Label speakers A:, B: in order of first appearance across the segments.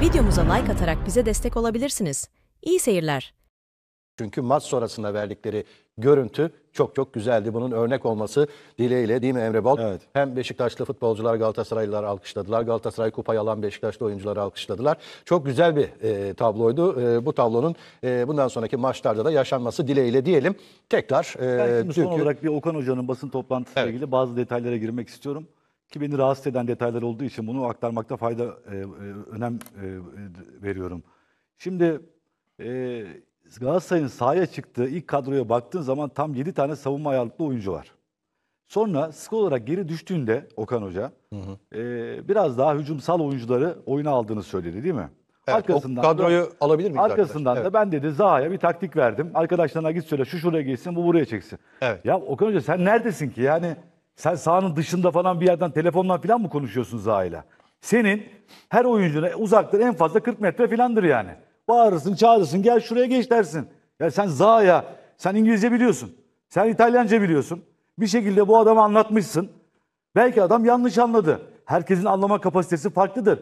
A: Videomuza like atarak bize destek olabilirsiniz. İyi seyirler.
B: Çünkü maç sonrasında verdikleri görüntü çok çok güzeldi. Bunun örnek olması dileğiyle değil mi Emre Bol?
C: Evet.
B: Hem Beşiktaşlı futbolcular Galatasaraylılar alkışladılar. Galatasaray kupayı alan Beşiktaşlı oyuncuları alkışladılar. Çok güzel bir e, tabloydu. E, bu tablonun e, bundan sonraki maçlarda da yaşanması dileğiyle diyelim. Tekrar
C: Ben
B: e,
C: şimdi son
B: dünkü-
C: olarak bir Okan Hoca'nın basın toplantısıyla
B: Evet.
C: ilgili bazı detaylara girmek istiyorum. Ki beni rahatsız eden detaylar olduğu için bunu aktarmakta fayda, e, e, önem e, veriyorum. Şimdi e, Galatasaray'ın sahaya çıktığı ilk kadroya baktığın zaman tam 7 tane savunma ayarlıklı oyuncu var. Sonra skor olarak geri düştüğünde Okan Hoca e, biraz daha hücumsal oyuncuları oyuna aldığını söyledi değil mi?
B: Evet, o kadroyu alabilir miyiz
C: Arkasından
B: arkadaşlar?
C: da ben dedi Zaha'ya bir taktik verdim. Arkadaşlarına git söyle şu şuraya geçsin bu buraya çeksin.
B: Evet.
C: Ya Okan Hoca sen neredesin ki? Yani sen sahanın dışında falan bir yerden telefonla falan mı konuşuyorsun Zaha'yla? Senin her oyuncuna uzaklığı en fazla 40 metre falandır yani. Bağırırsın çağırırsın gel şuraya geç dersin. Ya sen Zaha'ya sen İngilizce biliyorsun. Sen İtalyanca biliyorsun. Bir şekilde bu adamı anlatmışsın. Belki adam yanlış anladı. Herkesin anlama kapasitesi farklıdır.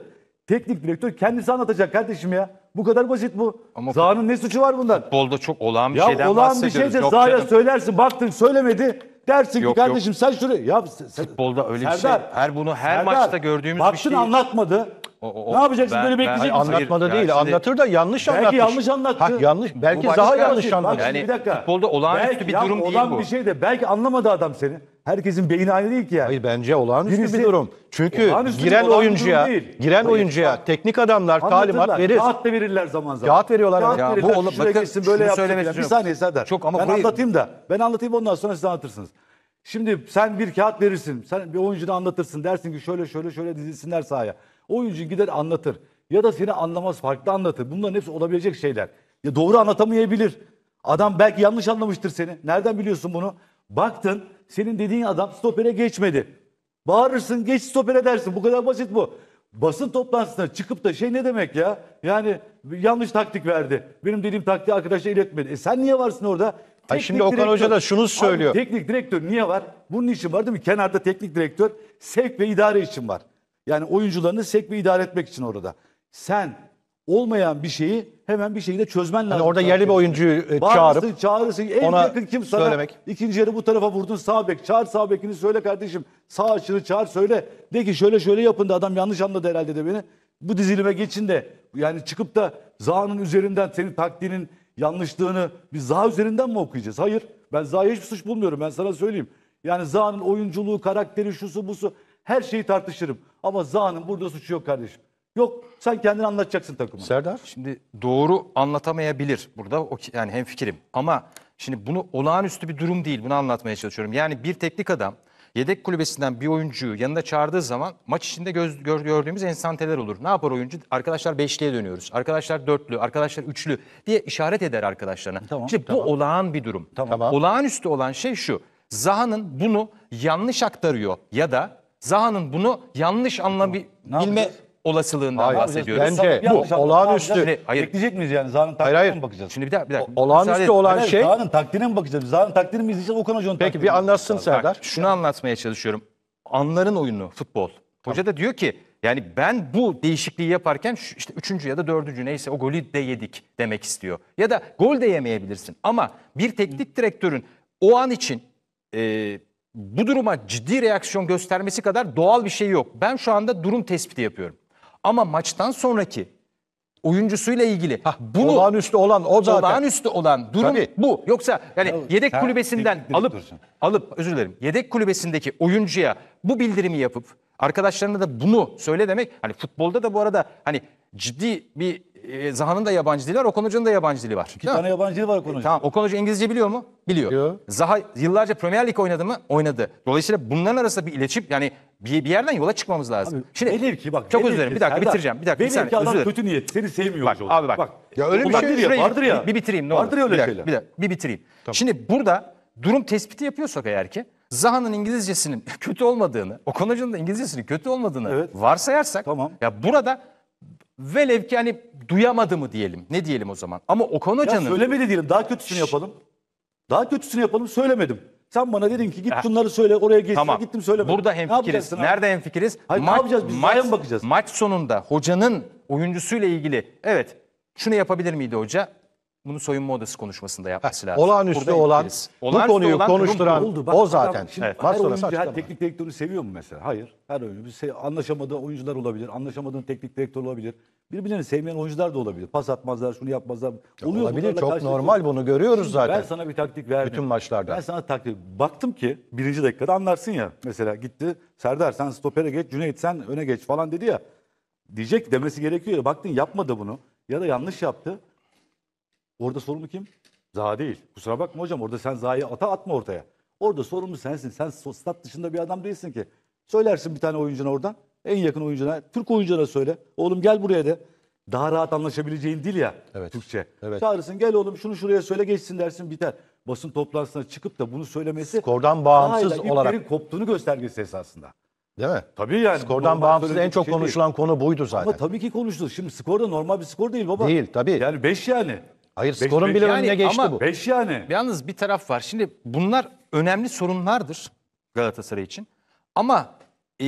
C: Teknik direktör kendisi anlatacak kardeşim ya. Bu kadar basit bu.
D: Ama-
C: Zaha'nın ne suçu var bundan?
D: Futbolda çok olağan bir
C: Ya
D: şeyden
C: olan bir
D: bahsediyoruz.
C: şey de
D: Yok
C: Zaha'ya
D: canım,
C: söylersin. Baktın söylemedi. Dersin
D: Yok,
C: ki kardeşim sen şuraya. Ya sen- sen-
D: Futbolda öyle bir şey.
C: Serdar,
D: Her bunu her
C: Serdar,
D: maçta gördüğümüz
C: baktın
D: bir şey.
C: anlatmadı.
D: O- o-
C: ne yapacaksın
D: ben-
C: böyle
D: ben-
C: bekleyecek
D: Hayır,
C: misin?
B: Anlatmadı
D: yani
B: değil.
D: şimdi-
B: anlatır da yanlış
C: Belki
B: anlatmış.
C: yanlış anlattı.
B: Ha, yanlış. Belki daha yanlış
C: şey.
B: anlamış.
C: Bak şimdi
D: Yani
C: bir dakika.
D: futbolda olağanüstü
C: Belki
D: bir
C: ya
D: durum değil
C: olan
D: bu.
C: bir şey de belki anlamadı adam seni. Herkesin beyni aynı değil ki yani.
B: Hayır bence olağanüstü
C: Birisi-
B: bir durum. Çünkü
C: Olağanüstü
B: giren
C: bir
B: oyuncuya,
C: değil.
B: giren
C: Hayır,
B: oyuncuya
C: bak.
B: teknik adamlar talimat verir.
C: Kağıt da verirler zaman zaman.
B: Kağıt veriyorlar
C: Kağıt
B: ya.
D: Bu
C: verirler.
D: ola-
C: Şuraya
D: bakın,
C: geçsin
D: şunu
C: böyle yapsın.
D: söylemek
C: filan. Bir
D: istiyorum.
C: saniye Serdar.
D: Çok ama
C: ben
D: burayı-
C: anlatayım da. Ben anlatayım ondan sonra siz anlatırsınız. Şimdi sen bir kağıt verirsin. Sen bir oyuncunu anlatırsın. Dersin ki şöyle şöyle şöyle dizilsinler sahaya. Oyuncu gider anlatır. Ya da seni anlamaz farklı anlatır. Bunların hepsi olabilecek şeyler. Ya doğru anlatamayabilir. Adam belki yanlış anlamıştır seni. Nereden biliyorsun bunu? Baktın senin dediğin adam stopere geçmedi. Bağırırsın geç stopere dersin. Bu kadar basit bu. Basın toplantısına çıkıp da şey ne demek ya? Yani yanlış taktik verdi. Benim dediğim taktiği arkadaşa iletmedi. E sen niye varsın orada?
B: Ay şimdi Okan Hoca da şunu söylüyor.
C: Abi teknik direktör niye var? Bunun için var değil mi? Kenarda teknik direktör sevk ve idare için var. Yani oyuncularını sevk ve idare etmek için orada. Sen olmayan bir şeyi hemen bir şekilde çözmen lazım.
B: orada yerli bir oyuncuyu, e, çağırıp
C: çağırırsın. En
B: ona
C: yakın kim sana?
B: söylemek.
C: İkinci yarı bu tarafa vurdun sağ bek. Çağır sağ bekini söyle kardeşim. Sağ açını çağır söyle. De ki şöyle şöyle yapın da adam yanlış anladı herhalde de beni. Bu dizilime geçin de yani çıkıp da Zaha'nın üzerinden senin taktiğinin yanlışlığını biz Zaha üzerinden mi okuyacağız? Hayır. Ben Zaha'ya hiçbir suç bulmuyorum ben sana söyleyeyim. Yani Zaha'nın oyunculuğu, karakteri, şusu busu her şeyi tartışırım. Ama Zaha'nın burada suçu yok kardeşim. Yok sen kendini anlatacaksın takıma.
B: Serdar.
D: Şimdi doğru anlatamayabilir burada o ki- yani hem fikrim ama şimdi bunu olağanüstü bir durum değil bunu anlatmaya çalışıyorum. Yani bir teknik adam yedek kulübesinden bir oyuncuyu yanında çağırdığı zaman maç içinde göz, gör- gördüğümüz enstanteler olur. Ne yapar oyuncu? Arkadaşlar beşliye dönüyoruz. Arkadaşlar dörtlü, arkadaşlar üçlü diye işaret eder arkadaşlarına.
C: Tamam,
D: işte bu olağan bir durum.
B: Tamam.
D: Olağanüstü olan şey şu. Zaha'nın bunu yanlış aktarıyor ya da Zaha'nın bunu yanlış anlayabilme? Olasılığından
B: Hayır,
D: bahsediyoruz.
B: bence
C: Bir yanlış
B: bu
C: anladı.
B: olağanüstü.
C: Yapacağız?
D: Hayır.
C: Bekleyecek miyiz yani? Zaha'nın taktiğine
B: hayır.
C: mi bakacağız?
D: Şimdi bir dakika, bir dakika.
B: Olağanüstü
D: Müsaade-
B: olan
C: Hayır,
B: şey
C: Zaha'nın taktiğine mi bakacağız? Zaha'nın taktiğini mi izleyeceğiz? Okan Hoca'nın
B: peki bir anlatsın
C: izleyeceğiz?
B: Serdar.
D: Şunu anlatmaya çalışıyorum. Anların oyunu futbol. Hoca da diyor ki yani ben bu değişikliği yaparken şu işte üçüncü ya da dördüncü neyse o golü de yedik demek istiyor. Ya da gol de yemeyebilirsin. Ama bir teknik direktörün o an için e, bu duruma ciddi reaksiyon göstermesi kadar doğal bir şey yok. Ben şu anda durum tespiti yapıyorum. Ama maçtan sonraki oyuncusuyla ilgili bunu
B: Olağanüstü olan o zaten.
D: olağanüstü olan durum
B: Tabii.
D: bu. Yoksa yani
C: Ya
D: yedek
C: sen
D: kulübesinden
C: teknik
D: alıp
C: direktörsün.
D: alıp özür dilerim. Yedek kulübesindeki oyuncuya bu bildirimi yapıp arkadaşlarına da bunu söyle demek hani futbolda da bu arada hani ciddi bir e, Zaha'nın da yabancı dili var, Okan Hoca'nın da yabancı dili var.
C: İki tane yabancı dil var Okan Hoca.
D: Tamam Okan Hoca İngilizce biliyor mu? Biliyor.
B: Biliyor.
D: Zaha yıllarca Premier Lig oynadı mı? Oynadı. Dolayısıyla bunların arasında bir iletişim yani bir, bir yerden yola çıkmamız lazım.
C: Şimdi velev ki bak.
D: çok özür dilerim. Bir dakika
C: Serdar,
D: bitireceğim. Bir dakika bir
C: velev ki adam
D: özür dilerim.
C: kötü niyet. Seni sevmiyor
D: Bak
C: hoca
D: abi bak.
C: Bak.
B: Ya öyle bir şey-
C: ya,
D: Şurayı
C: vardır ya.
D: Bir, bir bitireyim ne olur.
C: Vardır ya öyle
D: bir dakika,
C: şeyler.
D: Bir, dakika, bir bitireyim. Şimdi burada durum tespiti yapıyorsak eğer ki Zaha'nın İngilizcesinin kötü olmadığını, Okan Hoca'nın da İngilizcesinin kötü olmadığını
C: Evet.
D: varsayarsak
C: Tamam.
D: ya burada velev ki hani duyamadı mı diyelim. Ne diyelim o zaman? Ama Okan
C: Ya
D: Hoca'nın
C: söylemedi diyelim. Daha kötüsünü yapalım. Daha kötüsünü yapalım. Söylemedim. Sen bana dedin ki git
D: Ha.
C: şunları söyle oraya geçsin.
D: Tamam.
C: Gittim söylemedim.
D: Burada
C: Ne
D: hemfikiriz.
C: yapacaksın abi?
D: Nerede hemfikiriz?
C: Hayır, ne yapacağız biz? Zaha'ya mı bakacağız?
D: Maç sonunda hocanın oyuncusuyla ilgili evet şunu yapabilir miydi hoca? Bunu soyunma odası konuşmasında yapması lazım.
B: Olağanüstü
D: Burada
B: olan,
D: etkiliyiz.
B: bu
D: Olağanüstü
B: konuyu
D: olan durum
B: konuşturan
C: Oldu. Bak,
B: o
C: adam
B: zaten.
C: Şimdi
B: Evet.
C: her
B: Maç sonrası
C: oyuncu her
B: açıklama.
C: teknik direktörü seviyor mu mesela? Hayır. Her oyuncu. Bir se- anlaşamadığı oyuncular olabilir. Anlaşamadığın teknik direktör olabilir. Birbirlerini sevmeyen oyuncular da olabilir. Pas atmazlar, şunu yapmazlar. Oluyor,
B: olabilir,
C: bunlarla
B: çok
C: karşılaşıyoruz.
B: normal, bunu görüyoruz
C: Şimdi
B: zaten.
C: Ben sana bir taktik verdim.
B: Bütün maçlarda.
C: Ben sana taktik Baktım ki birinci dakikada anlarsın ya. Mesela gitti Serdar sen stopere geç, Cüneyt sen öne geç falan dedi ya. Diyecek demesi gerekiyor ya. Baktın yapmadı bunu. Ya da yanlış yaptı. Orada sorumlu kim? Zaha değil. Kusura bakma hocam orada sen Zaha'yı ata atma ortaya. Orada sorumlu sensin. Sen stat dışında bir adam değilsin ki. Söylersin bir tane oyuncuna oradan. En yakın oyuncuna, Türk oyuncuna söyle. Oğlum gel buraya de. Daha rahat anlaşabileceğin dil ya
B: Evet.
C: Türkçe.
B: Evet.
C: Çağırırsın gel oğlum şunu şuraya söyle geçsin dersin biter. Basın toplantısına çıkıp da bunu söylemesi
B: Skordan bağımsız
C: sahayla
B: olarak.
C: koptuğunu göstergesi esasında.
B: Değil mi?
C: Tabii yani.
B: Skordan bağımsız en çok
C: şey değil.
B: konuşulan konu buydu zaten.
C: Ama tabii ki konuştu. Şimdi skor da normal bir skor değil baba.
B: Değil, tabii.
C: Yani 5 yani.
B: Hayır
C: Beş-
B: skorun
C: beş-
B: bile
D: yani
B: önüne geçti
D: ama
B: bu.
C: 5 yani.
D: Yalnız bir taraf var. Şimdi bunlar önemli sorunlardır Galatasaray için. Ama e,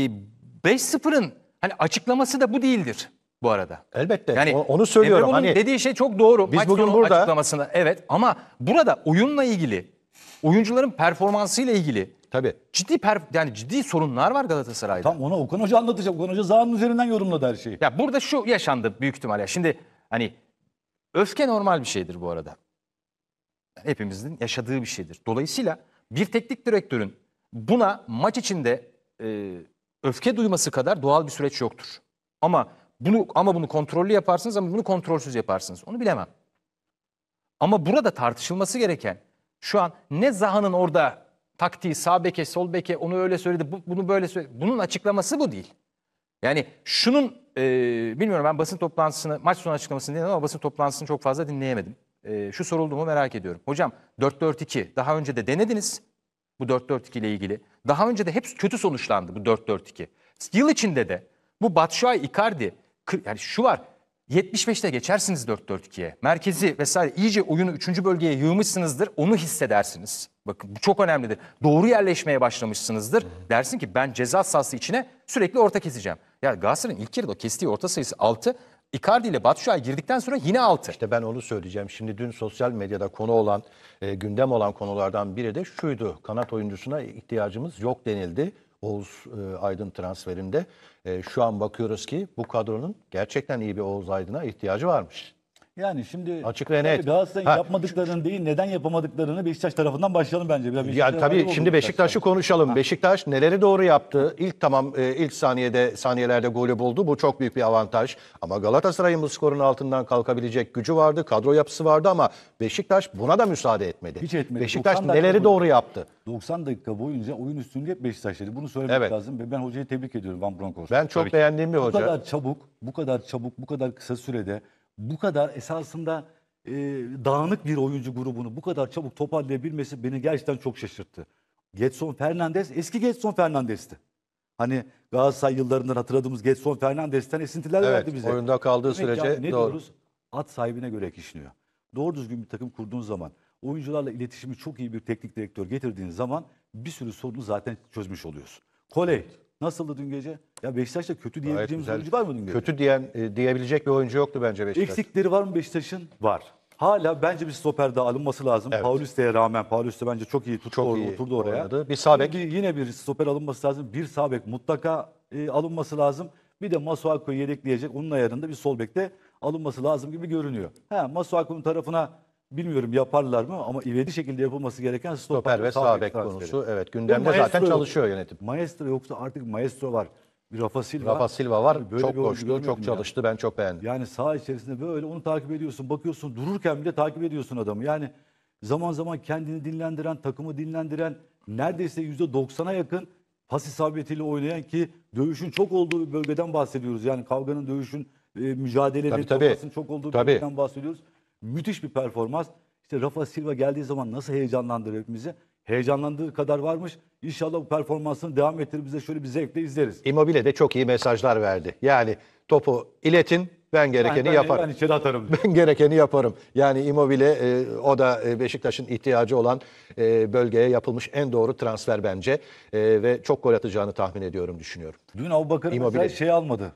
D: 5-0'ın hani açıklaması da bu değildir bu arada.
B: Elbette.
D: Yani
B: O- onu söylüyorum.
D: Emre
B: Hani
D: dediği şey çok doğru.
B: biz
D: Maç
B: bugün burada-
D: açıklamasında evet ama burada oyunla ilgili oyuncuların performansıyla ilgili
B: tabii.
D: ciddi per, yani ciddi sorunlar var Galatasaray'da.
C: Tam ona Okan Hoca anlatacak. Okan Hoca Zaha'nın üzerinden yorumladı her şeyi.
D: Ya burada şu yaşandı büyük ihtimalle. Şimdi hani öfke normal bir şeydir bu arada. Hepimizin yaşadığı bir şeydir. Dolayısıyla bir teknik direktörün buna maç içinde e, öfke duyması kadar doğal bir süreç yoktur. Ama bunu ama bunu kontrollü yaparsınız ama bunu kontrolsüz yaparsınız. Onu bilemem. Ama burada tartışılması gereken şu an ne Zaha'nın orada taktiği sağ beke sol beke onu öyle söyledi bu- bunu böyle söyledi. Bunun açıklaması bu değil. Yani şunun e, bilmiyorum ben basın toplantısını maç sonu açıklamasını dinledim ama basın toplantısını çok fazla dinleyemedim. E, şu soruldu mu merak ediyorum. Hocam 4-4-2 daha önce de denediniz bu 4-4-2 ile ilgili. Daha önce de hep kötü sonuçlandı bu 4-4-2. Yıl içinde de bu Batshuayi, Icardi yani şu var 75'te geçersiniz 4-4-2'ye. Merkezi vesaire iyice oyunu 3. bölgeye yığmışsınızdır. Onu hissedersiniz. Bakın bu çok önemlidir. Doğru yerleşmeye başlamışsınızdır. Dersin ki ben ceza sahası içine sürekli orta keseceğim. Ya Galatasaray'ın ilk yarıda kestiği orta sayısı 6. Icardi ile Batshuayi girdikten sonra yine 6.
B: İşte ben onu söyleyeceğim. Şimdi dün sosyal medyada konu olan, e, gündem olan konulardan biri de şuydu. Kanat oyuncusuna ihtiyacımız yok denildi. Oğuz e, Aydın transferinde. E, şu an bakıyoruz ki bu kadronun gerçekten iyi bir Oğuz Aydın'a ihtiyacı varmış.
C: Yani şimdi
B: Açık ve net.
C: tabii Galatasaray'ın
B: Ha.
C: yapmadıklarını değil neden yapamadıklarını Beşiktaş tarafından başlayalım bence. Biraz
B: Ya
C: Beşiktaş'a
B: tabii
C: hakim
B: şimdi
C: oldu
B: Beşiktaş'ı konuşalım. Beşiktaş neleri doğru yaptı? İlk tamam e, ilk saniyede saniyelerde golü buldu. Bu çok büyük bir avantaj. Ama Galatasaray'ın bu skorun altından kalkabilecek gücü vardı, kadro yapısı vardı ama Beşiktaş buna da müsaade etmedi.
C: Hiç etmedi.
B: Beşiktaş
C: 90 dakika
B: neleri
C: boyunca-
B: doğru yaptı?
C: 90 dakika boyunca oyun üstünlüğü hep Beşiktaş'taydı. Bunu söylemek
B: Evet.
C: lazım ve ben hocayı tebrik ediyorum Van Bronckhorst.
B: Ben çok
D: Tabii ki.
B: beğendiğim bir
C: bu
B: hoca.
C: kadar çabuk, bu kadar çabuk, bu kadar kısa sürede, bu kadar esasında e, dağınık bir oyuncu grubunu bu kadar çabuk toparlayabilmesi beni gerçekten çok şaşırttı. Getson Fernandes eski Getson Fernandes'ti. Hani Galatasaray yıllarından hatırladığımız Getson Fernandes'ten esintiler
B: Evet,
C: verdi bize.
B: oyunda kaldığı
C: Demek
B: sürece
C: yani ne
B: doğru.
C: diyoruz? At sahibine göre kişniyor. Doğru düzgün bir takım kurduğun zaman, oyuncularla iletişimi çok iyi bir teknik direktör getirdiğin zaman bir sürü sorunu zaten çözmüş oluyorsun. Koley nasıldı dün gece? Ya Beşiktaş'ta kötü diyebileceğimiz
B: güzel.
C: oyuncu var mı dün gece?
B: Kötü diyen e, diyebilecek bir oyuncu yoktu bence Beşiktaş.
C: Eksikleri var mı Beşiktaş'ın? Var. Hala bence bir stoper daha alınması lazım.
B: Evet.
C: Paulista'ya rağmen Paulista bence çok iyi tuttu
B: Çok
C: or-
B: iyi
C: oturdu oraya.
B: oynadı. Bir sağ bek.
C: Şimdi yine bir stoper alınması lazım. Bir sağ bek mutlaka e, alınması lazım. Bir de Masuaku'yu yedekleyecek. Onun ayarında bir sol bek de alınması lazım gibi görünüyor. Ha Masuaku'nun tarafına bilmiyorum yaparlar mı ama ivedi şekilde yapılması gereken stoper,
B: Stoper ve sağ bek konusu evet
C: Ve
B: gündemde
C: maestro
B: zaten
C: yok.
B: çalışıyor yönetim.
C: Maestro yoksa artık maestro var. Bir Rafa Silva.
B: Rafa Silva var.
C: Böyle
B: çok koştu, çok çalıştı. Ben çok beğendim.
C: Yani saha içerisinde böyle onu takip ediyorsun, bakıyorsun, dururken bile takip ediyorsun adamı. Yani zaman zaman kendini dinlendiren, takımı dinlendiren, neredeyse %90'a yakın pas isabetiyle oynayan ki dövüşün çok olduğu bir bölgeden bahsediyoruz. Yani kavganın, dövüşün, e, mücadelenin, çok olduğu bir bölgeden bahsediyoruz. Müthiş bir performans. İşte Rafa Silva geldiği zaman nasıl heyecanlandırır hepimizi? Heyecanlandığı kadar varmış. İnşallah bu performansını devam ettirir bize şöyle bir zevkle izleriz.
B: Immobile de çok iyi mesajlar verdi. Yani topu iletin, ben gerekeni
C: ben,
B: yaparım.
C: Ben içeri atarım.
B: Ben gerekeni yaparım. Yani Immobile e, o da e, Beşiktaş'ın ihtiyacı olan e, bölgeye yapılmış en doğru transfer bence. E, ve çok gol atacağını tahmin ediyorum, düşünüyorum.
C: Dün mesela
B: Immobile.
C: şey almadı.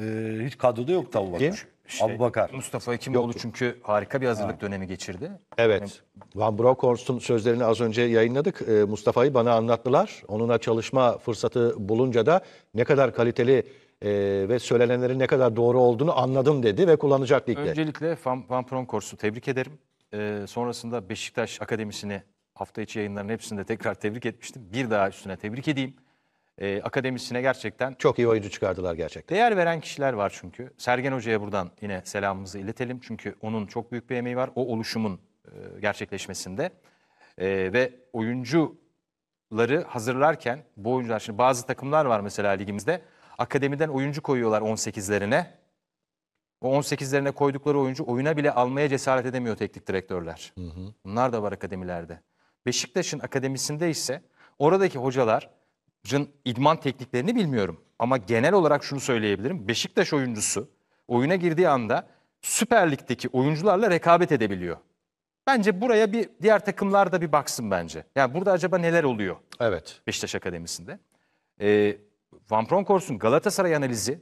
C: Ee, hiç kadroda yoktu Abu
B: Kim?
C: Bakar. Abu Bakar.
D: Mustafa Hekimoğlu çünkü harika bir hazırlık dönemi geçirdi.
B: Evet. Van Bronckhorst'un sözlerini az önce yayınladık. Ee, Mustafa'yı bana anlattılar. Onunla çalışma fırsatı bulunca da ne kadar kaliteli e, ve söylenenlerin ne kadar doğru olduğunu anladım dedi ve kullanacak ligde.
D: Öncelikle Van, Van Bronckhorst'u tebrik ederim. Ee, sonrasında Beşiktaş Akademisi'ni hafta içi yayınların hepsinde tekrar tebrik etmiştim. Bir daha üstüne tebrik edeyim. Ee, akademisine gerçekten
B: Çok iyi oyuncu çıkardılar gerçekten.
D: Değer veren kişiler var çünkü. Sergen Hoca'ya buradan yine selamımızı iletelim. Çünkü onun çok büyük bir emeği var. O oluşumun e, gerçekleşmesinde. E, ve oyuncuları hazırlarken bu oyuncular, şimdi bazı takımlar var mesela ligimizde. Akademiden oyuncu koyuyorlar 18'lerine. O 18'lerine koydukları oyuncu oyuna bile almaya cesaret edemiyor teknik direktörler. Bunlar da var akademilerde. Beşiktaş'ın akademisinde ise oradaki hocaların idman tekniklerini bilmiyorum. Ama genel olarak şunu söyleyebilirim. Beşiktaş oyuncusu oyuna girdiği anda Süper Lig'deki oyuncularla rekabet edebiliyor. Bence buraya bir diğer takımlar da bir baksın bence. Yani burada acaba neler oluyor?
B: Evet.
D: Beşiktaş Akademisi'nde. Ee, Van Bronckhorst'un Galatasaray analizi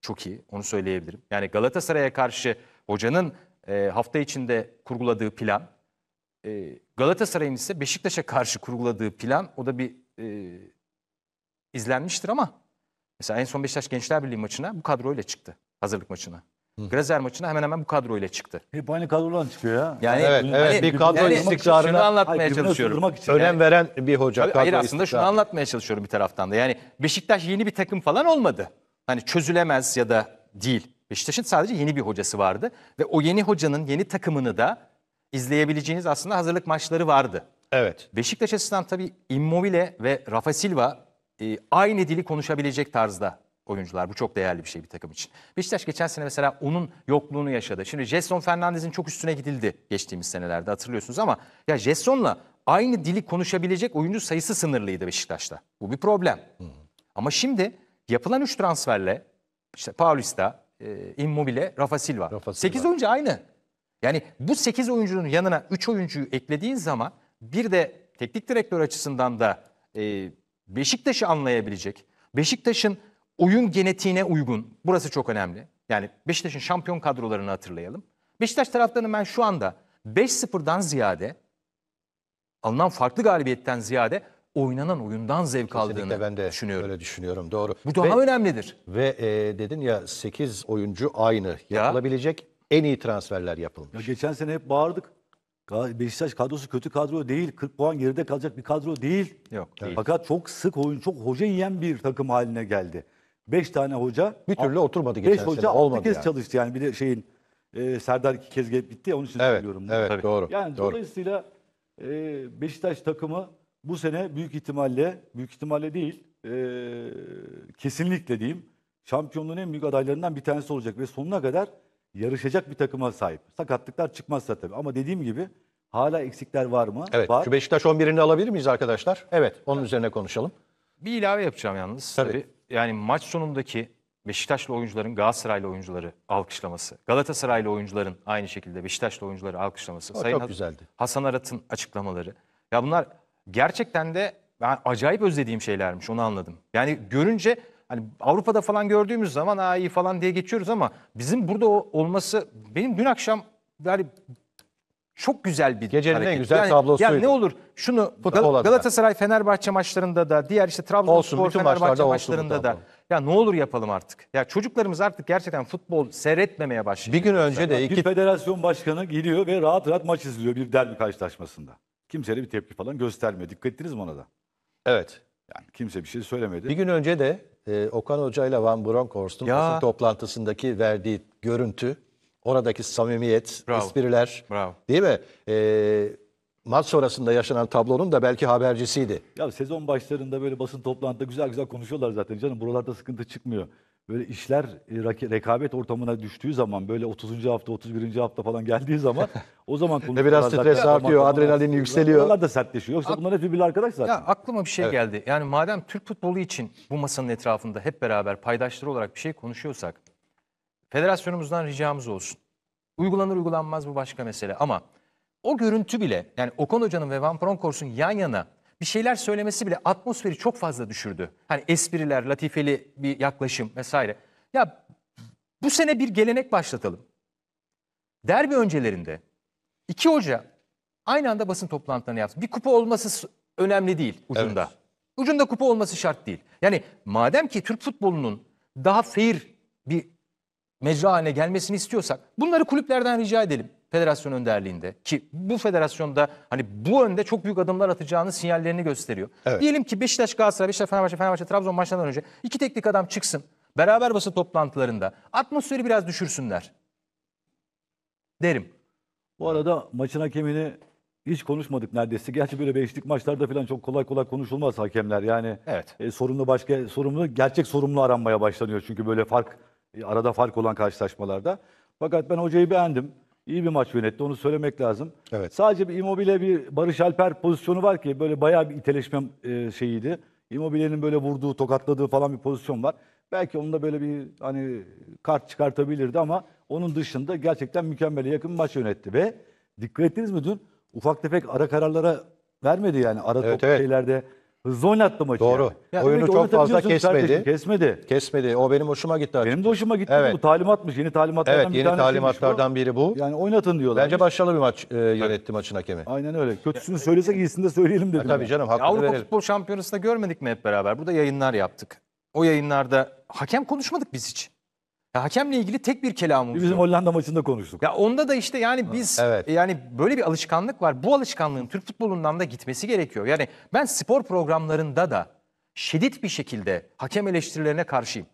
D: çok iyi, onu söyleyebilirim. Yani Galatasaray'a karşı hocanın e, hafta içinde kurguladığı plan, e, Galatasaray'ın ise Beşiktaş'a karşı kurguladığı plan, o da bir e, izlenmiştir ama mesela en son Beşiktaş Gençler Birliği maçına bu kadroyla çıktı, hazırlık maçına. Grazer maçına hemen hemen bu kadroyla çıktı.
C: Hep aynı kadrodan çıkıyor ya.
D: Yani
B: Evet, evet.
D: hani-
B: Bir kadro
D: yani
B: istikrarına-
D: şunu anlatmaya
C: Hayır,
D: çalışıyorum.
C: sığdırmak için.
B: Önem veren bir hoca.
D: Tabii, hayır aslında şunu
B: istikrarı.
D: anlatmaya çalışıyorum bir taraftan da. Yani Beşiktaş yeni bir takım falan olmadı. Hani çözülemez ya da değil. Beşiktaş'ın sadece yeni bir hocası vardı. Ve o yeni hocanın yeni takımını da izleyebileceğiniz aslında hazırlık maçları vardı.
B: Evet.
D: Beşiktaş açısından tabii Immobile ve Rafa Silva e, aynı dili konuşabilecek tarzda oyuncular. Bu çok değerli bir şey bir takım için. Beşiktaş geçen sene mesela onun yokluğunu yaşadı. Şimdi Jetson Fernandez'in çok üstüne gidildi geçtiğimiz senelerde hatırlıyorsunuz ama ya Jetson'la aynı dili konuşabilecek oyuncu sayısı sınırlıydı Beşiktaş'ta. Bu bir problem. Ama şimdi yapılan 3 transferle işte Paulista, e, Immobile, Rafa Silva.
B: Rafa Silva.
D: 8 oyuncu aynı. Yani bu 8 oyuncunun yanına 3 oyuncuyu eklediğin zaman bir de teknik direktör açısından da e, Beşiktaş'ı anlayabilecek, Beşiktaş'ın oyun genetiğine uygun, burası çok önemli. Yani Beşiktaş'ın şampiyon kadrolarını hatırlayalım. Beşiktaş taraftarının ben şu anda 5-0'dan ziyade, alınan farklı galibiyetten ziyade oynanan oyundan zevk
B: Kesinlikle
D: aldığını
B: ben de
D: düşünüyorum.
B: öyle düşünüyorum. Doğru.
D: Bu daha
B: ve,
D: önemlidir.
B: ve e, dedin ya 8 oyuncu aynı. Yapılabilecek en iyi transferler
C: Ya
B: yapılmış.
C: geçen sene hep bağırdık. Beşiktaş kadrosu kötü kadro değil. 40 puan geride kalacak bir kadro değil.
D: Yok, değil.
C: Fakat çok sık oyun, çok hoca yiyen bir takım haline geldi. 5 tane hoca.
B: Bir türlü oturmadı
C: 5
B: geçen
C: hoca
B: sene.
C: 6
B: Olmadı
C: kez
B: yani.
C: çalıştı yani. Bir de şeyin e, Serdar iki kez gelip gitti ya onun için
B: Evet,
C: söylüyorum. bunu.
B: evet
D: Tabii.
B: doğru.
C: Yani
B: doğru.
C: dolayısıyla e, Beşiktaş takımı bu sene büyük ihtimalle, büyük ihtimalle değil, e, kesinlikle diyeyim, şampiyonluğun en büyük adaylarından bir tanesi olacak ve sonuna kadar yarışacak bir takıma sahip. Sakatlıklar çıkmazsa tabii ama dediğim gibi hala eksikler var mı?
B: Evet.
C: Var.
B: Şu Beşiktaş 11'ini alabilir miyiz arkadaşlar? Evet. Onun üzerine konuşalım.
D: Bir ilave yapacağım yalnız.
B: Tabii.
D: Tabii. Yani maç sonundaki Beşiktaşlı oyuncuların Galatasaraylı oyuncuları alkışlaması, Galatasaraylı oyuncuların aynı şekilde Beşiktaşlı oyuncuları alkışlaması,
B: O çok güzeldi.
D: Hasan Arat'ın açıklamaları. Ya bunlar gerçekten de ben acayip özlediğim şeylermiş onu anladım. Yani görünce hani Avrupa'da falan gördüğümüz zaman Aa, iyi falan diye geçiyoruz ama bizim burada o olması benim dün akşam yani çok güzel bir
B: Gecenin en
D: hareket.
B: güzel
D: yani,
B: tablosuydu.
D: Yani ne olur şunu
B: Futbol adına.
D: Galatasaray Fenerbahçe maçlarında da diğer işte Trabzonspor Fenerbahçe maçlarında da ya ne olur yapalım artık. Ya çocuklarımız artık gerçekten futbol seyretmemeye başladı.
B: Bir gün önce de
C: Bir
B: iki
C: federasyon başkanı geliyor ve rahat rahat maç izliyor bir derbi karşılaşmasında. Kimse de bir tepki falan göstermiyor. Dikkat ettiniz mi ona da?
B: evet.
C: Yani kimse bir şey söylemedi.
B: Bir gün önce de e, Okan Hoca ile Van Bronckhorst'un
D: Ya.
B: basın toplantısındaki verdiği görüntü, oradaki samimiyet,
D: Bravo.
B: espriler,
D: Bravo.
B: değil mi? E, maç sonrasında yaşanan tablonun da belki habercisiydi.
C: Ya sezon başlarında böyle basın toplantıda güzel güzel konuşuyorlar zaten canım. Buralarda sıkıntı çıkmıyor. Böyle işler e, rekabet ortamına düştüğü zaman böyle 30. hafta 31. hafta falan geldiği zaman o zaman konuşuyorlar.
B: biraz stres artıyor, adrenalin yükseliyor.
C: Oralar da sertleşiyor. Yoksa bunlar hep birbirli arkadaş zaten.
D: Ya aklıma bir şey geldi. Yani madem Türk futbolu için bu masanın etrafında hep beraber paydaşları olarak bir şey konuşuyorsak federasyonumuzdan ricamız olsun. Uygulanır uygulanmaz bu başka mesele ama o görüntü bile yani Okan Hoca'nın ve Van Bronckhorst'un yan yana bir şeyler söylemesi bile atmosferi çok fazla düşürdü. Hani espriler, latifeli bir yaklaşım vesaire. Ya Bu sene bir gelenek başlatalım. Derbi öncelerinde iki hoca aynı anda basın toplantılarını yapsın. Bir kupa olması önemli değil ucunda.
B: Evet.
D: Ucunda kupa olması şart değil. Yani madem ki Türk futbolunun daha fair bir mecra haline gelmesini istiyorsak bunları kulüplerden rica edelim. Federasyon önderliğinde ki bu federasyonda hani bu önde çok büyük adımlar atacağını sinyallerini gösteriyor.
B: Evet.
D: Diyelim ki Beşiktaş, Galatasaray, Beşiktaş, Fenerbahçe, Fenerbahçe, Trabzon maçlarından önce iki teknik adam çıksın. Beraber basın toplantılarında atmosferi biraz düşürsünler. Derim.
C: Bu arada maçın hakemini hiç konuşmadık neredeyse. Gerçi böyle beşlik maçlarda falan çok kolay kolay konuşulmaz hakemler. Yani
D: Evet.
C: e, sorumlu başka sorumlu gerçek sorumlu aranmaya başlanıyor. Çünkü böyle fark e, arada fark olan karşılaşmalarda. Fakat ben hocayı beğendim. İyi bir maç yönetti. Onu söylemek lazım.
B: Evet.
C: Sadece bir Immobile bir Barış Alper pozisyonu var ki böyle bayağı bir iteleşme e, şeyiydi. Immobile'nin böyle vurduğu, tokatladığı falan bir pozisyon var. Belki onda böyle bir hani kart çıkartabilirdi ama onun dışında gerçekten mükemmele yakın bir maç yönetti ve dikkat ettiniz mi dün ufak tefek ara kararlara vermedi yani ara
B: Evet,
C: top
B: evet.
C: şeylerde hızlı oynattı maçı.
B: Doğru.
C: Yani.
B: Oyunu çok fazla kesmedi.
C: kardeşim, Kesmedi.
B: Kesmedi. O benim hoşuma gitti.
C: Benim de hoşuma gitti
B: Evet.
C: bu talimatmış. Yeni talimatlardan
B: Evet
C: bir
B: yeni talimatlardan biri bu.
C: Yani oynatın diyorlar.
B: Bence başarılı bir maç e, yönetti maçın hakemi.
C: Aynen öyle. Kötüsünü söylesek iyisini de söyleyelim dedim.
B: Tabii
C: ben.
B: canım hakkını
D: Avrupa
B: verelim.
D: Futbol Şampiyonası'nda görmedik mi hep beraber? Burada yayınlar yaptık. O yayınlarda hakem konuşmadık biz hiç. Ya hakemle ilgili tek bir kelamımız
C: Bizim
D: yok.
C: Hollanda maçında konuştuk.
D: Ya onda da işte yani biz
B: Evet.
D: yani böyle bir alışkanlık var. Bu alışkanlığın Türk futbolundan da gitmesi gerekiyor. Yani ben spor programlarında da şiddet bir şekilde hakem eleştirilerine karşıyım.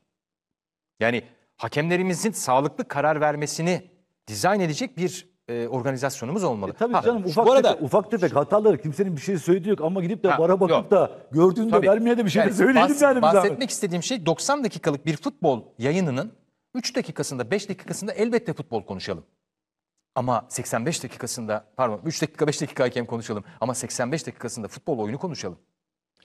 D: Yani hakemlerimizin sağlıklı karar vermesini dizayn edecek bir e, organizasyonumuz olmalı.
C: E tabii
D: Ha,
C: canım ufak,
D: bu arada
C: tefek, ufak tefek hataları kimsenin bir şey söylediği yok ama gidip de
D: Ha,
C: bara bakıp
D: yok.
C: da gördüğünde
D: Tabii.
C: vermeye de bir şey
D: Yani
C: de söyleyelim
D: bahs-
C: yani bir zahmet.
D: Bahsetmek istediğim şey 90 dakikalık bir futbol yayınının 3 dakikasında 5 dakikasında elbette futbol konuşalım. Ama 85 dakikasında pardon 3 dakika 5 dakika hakem konuşalım ama 85 dakikasında futbol oyunu konuşalım.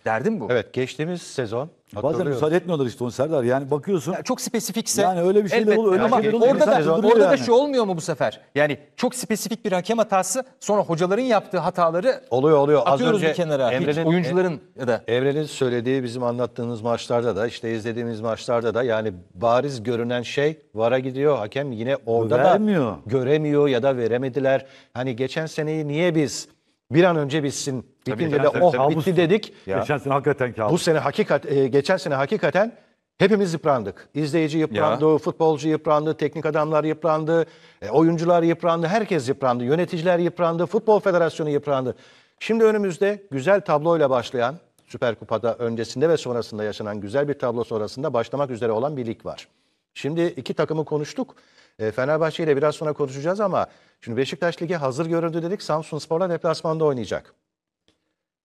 D: Derdim bu.
B: Evet geçtiğimiz sezon
C: Bazen müsaade etmiyorlar işte onu Serdar. Yani bakıyorsun
D: Ya çok spesifikse
C: Yani öyle bir şeyler oluyor, öyle
D: Ama
B: şeyler oluyor.
D: orada da, orada da
C: yani.
D: şu olmuyor mu bu sefer? Yani çok spesifik bir hakem hatası sonra hocaların yaptığı hataları
B: Oluyor oluyor. Az
D: atıyoruz
B: önce
D: bir kenara. Hiç
B: Emre'nin-
D: oyuncuların ya da
B: Evren'in söylediği bizim anlattığımız maçlarda da işte izlediğimiz maçlarda da yani bariz görünen şey VAR'a gidiyor. Hakem yine orada
C: Vermiyor.
B: da göremiyor ya da veremediler. Hani geçen seneyi niye biz bir an önce bitsin. Bitince
C: geçen
B: de
C: sene
B: oh bitti dedik.
C: geçen sene hakikaten kabus.
B: Bu sene hakikat e, geçen sene hakikaten hepimiz yıprandık. İzleyici yıprandı, futbolcu yıprandı, teknik adamlar yıprandı, e, oyuncular yıprandı, herkes yıprandı, yöneticiler yıprandı, futbol federasyonu yıprandı. Şimdi önümüzde güzel tabloyla başlayan Süper Kupa'da öncesinde ve sonrasında yaşanan güzel bir tablo sonrasında başlamak üzere olan bir lig var. Şimdi iki takımı konuştuk. E, Fenerbahçe ile biraz sonra konuşacağız ama şimdi Beşiktaş Ligi hazır görüldü dedik. Samsun Spor'la deplasmanda oynayacak.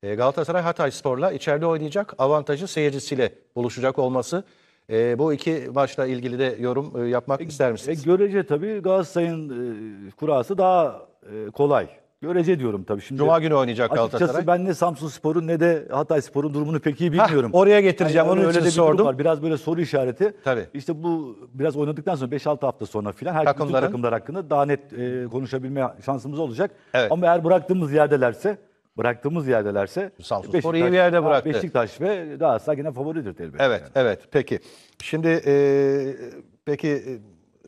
B: E, Galatasaray Hatay Spor'la içeride oynayacak. Avantajı seyircisiyle buluşacak olması. E, bu iki maçla ilgili de yorum e, yapmak ister
C: E,
B: misiniz?
C: görece tabii Galatasaray'ın e, kurası daha e, kolay. Görece diyorum tabii. Şimdi
B: Cuma günü oynayacak
C: Açıkçası
B: Galatasaray.
C: ben ne Samsun Spor'un ne de Hatay Spor'un durumunu pek iyi
B: Hah,
C: bilmiyorum.
B: oraya getireceğim.
C: Yani
B: Onun
C: öyle
B: için
C: de bir durum
B: sordum.
C: Var. Biraz böyle soru işareti.
B: Tabii.
C: İşte bu biraz oynadıktan sonra 5-6 hafta sonra filan her bütün
B: Takımların-
C: takımlar hakkında daha net e, konuşabilme şansımız olacak.
B: Evet.
C: Ama eğer bıraktığımız yerdelerse bıraktığımız yerdelerse
B: Samsun Spor iyi bir yerde
C: ha,
B: bıraktı.
C: Beşiktaş ve Galatasaray yine favoridir elbette.
B: Evet,
C: yani.
B: evet. Peki. Şimdi e, peki e,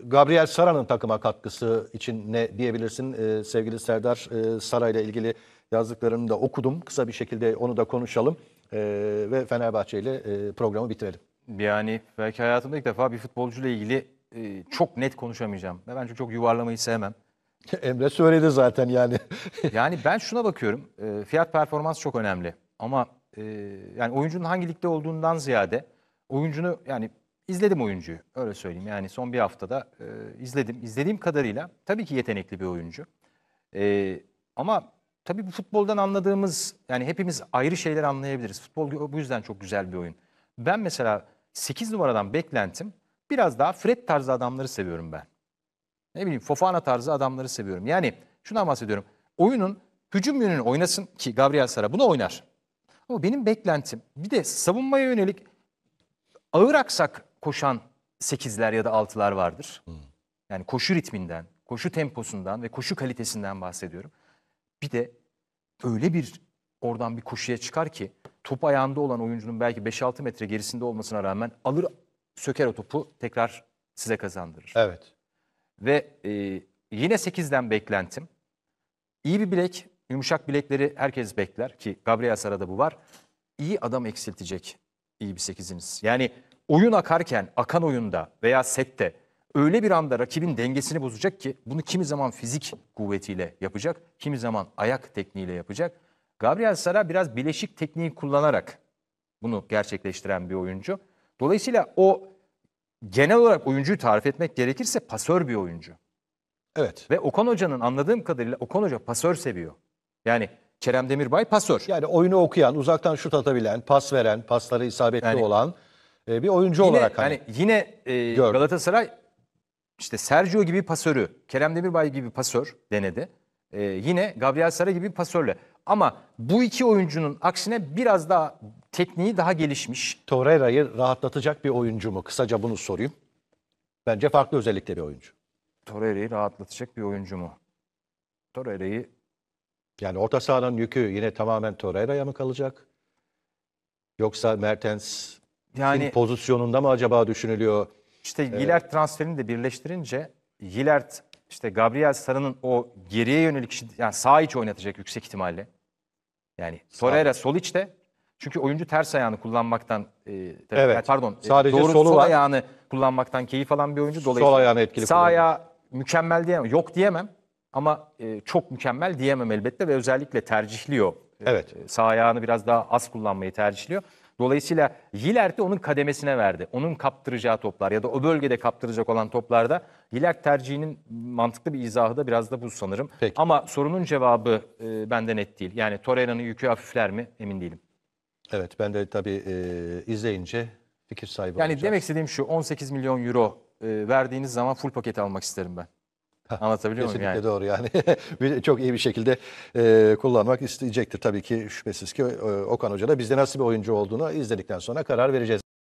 B: Gabriel Sara'nın takıma katkısı için ne diyebilirsin E, sevgili Serdar? E, Sara ile ilgili yazdıklarını da okudum. Kısa bir şekilde onu da konuşalım E, ve Fenerbahçe ile e, programı bitirelim.
D: Yani belki hayatımda ilk defa bir futbolcuyla ilgili e, çok net konuşamayacağım. Ve bence çok yuvarlamayı sevmem.
B: Emre söyledi zaten yani.
D: Yani ben şuna bakıyorum. e, fiyat performans çok önemli. Ama e, yani oyuncunun hangi ligde olduğundan ziyade oyuncunu yani izledim oyuncuyu. Öyle söyleyeyim. Yani son bir haftada e, izledim. İzlediğim kadarıyla tabii ki yetenekli bir oyuncu. E, ama tabii bu futboldan anladığımız yani hepimiz ayrı şeyler anlayabiliriz. Futbol bu yüzden çok güzel bir oyun. Ben mesela 8 numaradan beklentim biraz daha Fred tarzı adamları seviyorum ben. Ne bileyim Fofana tarzı adamları seviyorum. Yani şundan bahsediyorum. Oyunun hücum yönünü oynasın ki Gabriel Sara bunu oynar. Ama benim beklentim bir de savunmaya yönelik ağır aksak koşan 8'ler ya da 6'lar vardır. Yani koşu ritminden, koşu temposundan ve koşu kalitesinden bahsediyorum. Bir de öyle bir oradan bir koşuya çıkar ki top ayağında olan oyuncunun belki 5-6 metre gerisinde olmasına rağmen alır söker o topu tekrar size kazandırır.
B: Evet.
D: Ve e, yine 8'den beklentim. İyi bir bilek, yumuşak bilekleri herkes bekler ki Gabriel Sara'da bu var. İyi adam eksiltecek iyi bir 8'iniz. Yani oyun akarken, akan oyunda veya sette öyle bir anda rakibin dengesini bozacak ki bunu kimi zaman fizik kuvvetiyle yapacak, kimi zaman ayak tekniğiyle yapacak. Gabriel Sara biraz bileşik tekniği kullanarak bunu gerçekleştiren bir oyuncu. Dolayısıyla o genel olarak oyuncuyu tarif etmek gerekirse pasör bir oyuncu.
B: Evet.
D: Ve Okan Hoca'nın anladığım kadarıyla Okan Hoca pasör seviyor. Yani Kerem Demirbay pasör.
B: Yani oyunu okuyan, uzaktan şut atabilen, pas veren, pasları isabetli
D: Yani-
B: olan e, bir oyuncu
D: yine,
B: olarak hani.
D: hani yine e,
B: Gördüm.
D: Galatasaray işte Sergio gibi pasörü, Kerem Demirbay gibi pasör denedi. E, yine Gabriel Sara gibi pasörle. Ama bu iki oyuncunun aksine biraz daha tekniği daha gelişmiş.
B: Torreira'yı rahatlatacak bir oyuncu mu? Kısaca bunu sorayım. Bence farklı özellikte bir oyuncu.
D: Torreira'yı rahatlatacak bir oyuncu mu? Torreira'yı
B: Yani orta sahanın yükü yine tamamen Torreira'ya mı kalacak? Yoksa Mertens
D: yani
B: pozisyonunda mı acaba düşünülüyor?
D: İşte Yilert transferini de birleştirince Yilert işte Gabriel Sara'nın o geriye yönelik yani sağ iç oynatacak yüksek ihtimalle. Yani Torreira sol içte. Çünkü oyuncu ters ayağını kullanmaktan e,
B: Evet.
D: pardon e,
B: Sadece
D: doğru
B: solu
D: sol
B: var.
D: ayağını kullanmaktan keyif alan bir oyuncu. Dolayısıyla
B: ayağını etkili
D: Sağ ayağı mükemmel diyemem. Yok diyemem ama e, çok mükemmel diyemem elbette ve özellikle tercihliyor. E,
B: Evet.
D: e, Sağ ayağını biraz daha az kullanmayı tercihliyor. Dolayısıyla Yilert de onun kademesine verdi. Onun kaptıracağı toplar ya da o bölgede kaptıracak olan toplarda Yilert tercihinin mantıklı bir izahı da biraz da bu sanırım.
B: Peki.
D: Ama sorunun cevabı e, bende net değil. Yani Torreira'nın yükü hafifler mi emin değilim.
B: Evet ben de tabii e, izleyince fikir sahibi
D: Yani
B: olacağım.
D: demek istediğim şu 18 milyon euro e, verdiğiniz zaman full paket almak isterim ben. Anlatabiliyor muyum yani?
B: doğru yani. Çok iyi bir şekilde e, kullanmak isteyecektir tabii ki şüphesiz ki e, Okan Hoca da bizde nasıl bir oyuncu olduğunu izledikten sonra karar vereceğiz.